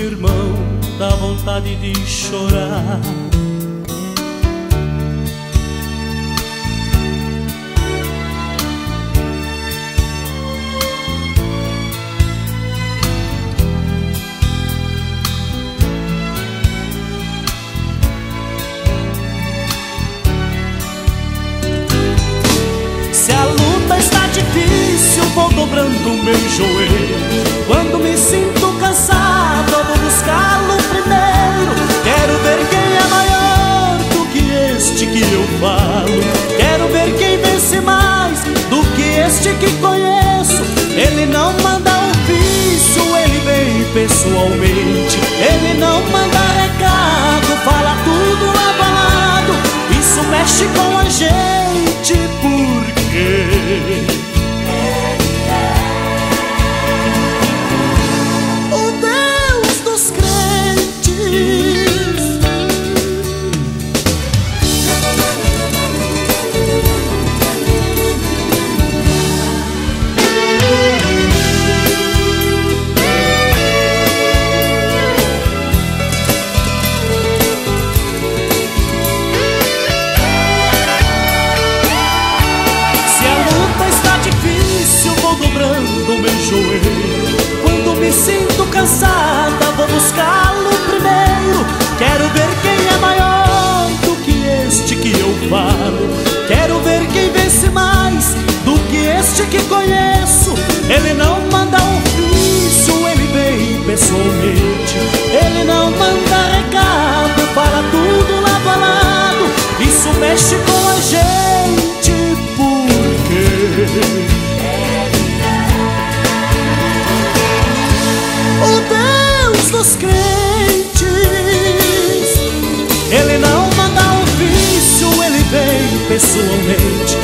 irmão, dá vontade de chorar. Se a luta está difícil, vou dobrando meu joelho. Quando me falo. Quero ver quem vence mais do que este que conheço. Ele não manda ofício, ele vem pessoalmente. Ele não manda recado, fala tudo vou buscá-lo primeiro. Quero ver quem é maior do que este que eu falo. Quero ver quem vence mais do que este que conheço. Ele não manda ofício, ele vem pessoalmente. Ele não manda recado, fala tudo lado a lado. Isso mexe com a gente, porque dos crentes, Ele não manda ofício, Ele vem pessoalmente.